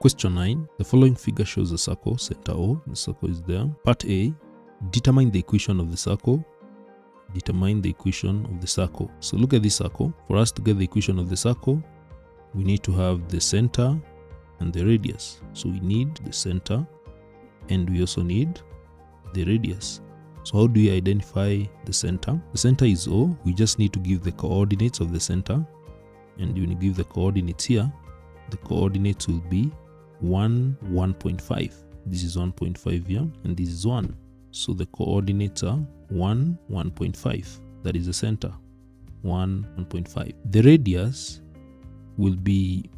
Question 9. The following figure shows a circle, center O. The circle is there. Part A. Determine the equation of the circle. Determine the equation of the circle. So look at this circle. For us to get the equation of the circle, we need to have the center and the radius. So we need the center and we also need the radius. So how do we identify the center? The center is O. We just need to give the coordinates of the center. And when you give the coordinates here, the coordinates will be 1, 1.5. This is 1.5 here, and this is 1. So the coordinates are 1, 1.5. That is the center. 1, 1.5. The radius will be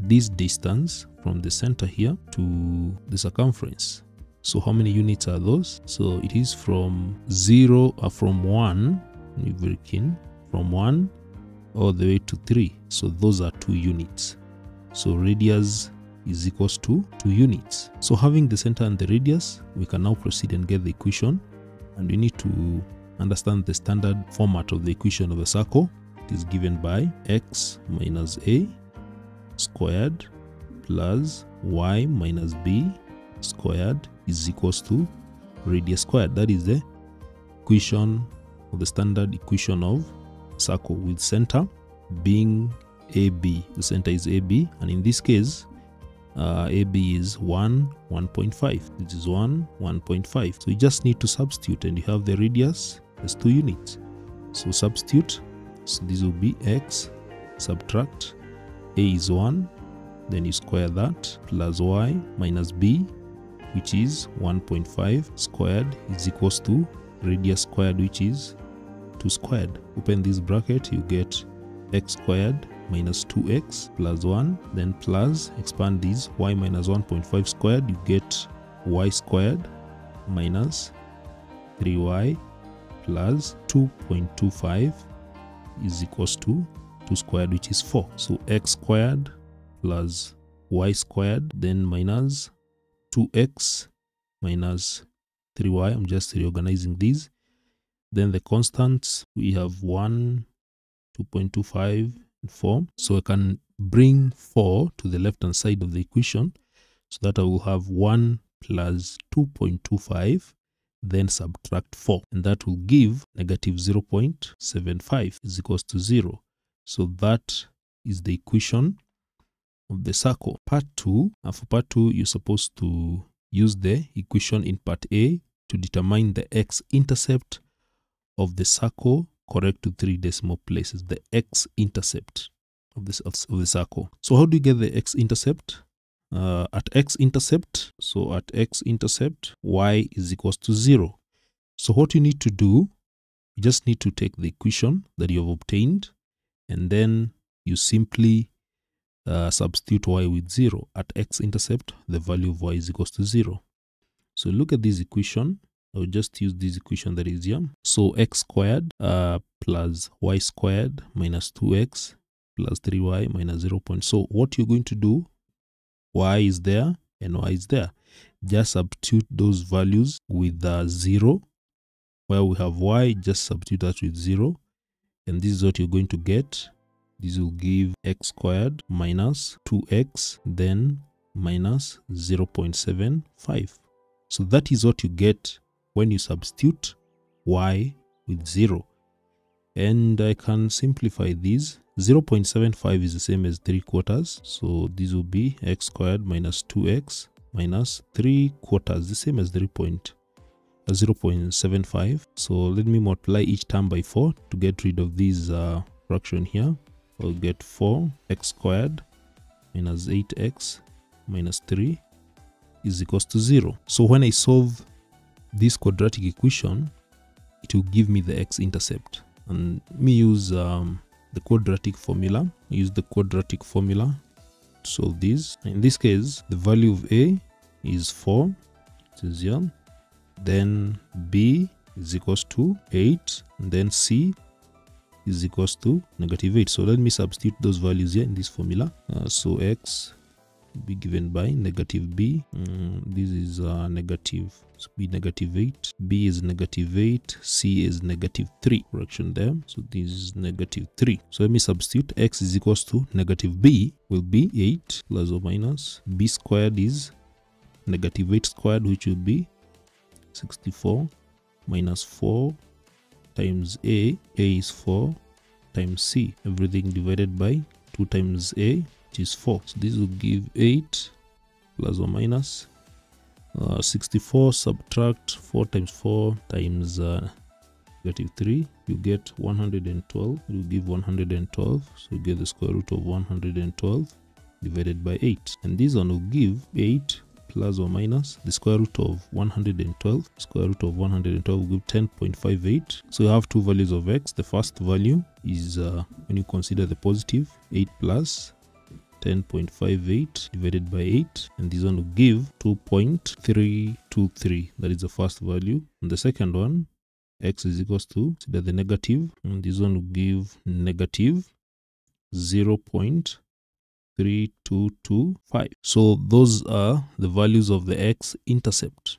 this distance from the center here to the circumference. So how many units are those? So it is from 0 or uh, from 1, be very keen, from 1 all the way to 3. So those are 2 units. So radius is equals to 2 units. So having the center and the radius, we can now proceed and get the equation. And we need to understand the standard format of the equation of a circle. It is given by x minus a squared plus y minus b squared is equals to radius squared. That is the equation of the standard equation of circle with center being AB. The center is AB and in this case uh, AB is 1, 1.5. This is 1, 1.5. So you just need to substitute and you have the radius as 2 units. So substitute. So this will be x subtract a is 1 then you square that plus y minus b which is 1.5 squared is equals to radius squared which is 2 squared open this bracket you get x squared minus 2x plus 1 then plus expand these y minus 1.5 squared you get y squared minus 3y plus 2.25 is equals to 2 squared which is 4 so x squared plus y squared then minus 2x minus 3y i'm just reorganizing these. Then the constants we have 1 2.25 4 so i can bring 4 to the left hand side of the equation so that i will have 1 plus 2.25 then subtract 4 and that will give negative 0.75 is equals to 0 so that is the equation of the circle. Part 2, and for part 2, you're supposed to use the equation in part A to determine the x-intercept of the circle correct to three decimal places, the x-intercept of, this, of the circle. So how do you get the x-intercept? Uh, at x-intercept, so at x-intercept, y is equals to 0. So what you need to do, you just need to take the equation that you have obtained and then you simply uh, substitute y with 0 at x-intercept the value of y is equals to 0 so look at this equation I'll just use this equation that is here so x squared uh, plus y squared minus 2x plus 3y minus 0. Point. so what you're going to do y is there and y is there just substitute those values with uh, 0 where we have y just substitute that with 0 and this is what you're going to get this will give x squared minus 2x then minus 0.75 so that is what you get when you substitute y with 0 and I can simplify this 0.75 is the same as 3 quarters. So this will be x squared minus 2x minus 3 quarters the same as 3 point, uh, 0.75 so let me multiply each term by 4 to get rid of this uh, fraction here. I'll get 4x squared minus 8x minus 3 is equals to 0. So when I solve this quadratic equation, it will give me the x-intercept. And me use um, the quadratic formula. Use the quadratic formula to solve this. In this case, the value of a is 4, it is here. Then b is equals to 8, and then c is equals to negative 8 so let me substitute those values here in this formula uh, so x be given by negative b. Mm, this is uh, negative so b negative 8 b is negative 8 c is negative 3 correction there. So this is negative 3 so let me substitute. X is equals to negative b will be 8 plus or minus b squared is negative 8 squared which will be 64 minus 4 times a. A is 4 times c. Everything divided by 2 times a which is 4 so this will give 8 plus or minus uh, 64 subtract 4 times 4 times uh, negative 3 you get 112 you give 112 so you get the square root of 112 divided by 8 and this one will give 8 plus or minus the square root of 112 square root of 112 will give 10.58 so you have two values of x. The first value is uh, when you consider the positive 8 plus 10.58 divided by 8 and this one will give 2.323 that is the first value. And the second one x is equals to consider the negative and this one will give negative 0.3225 so those are the values of the x intercept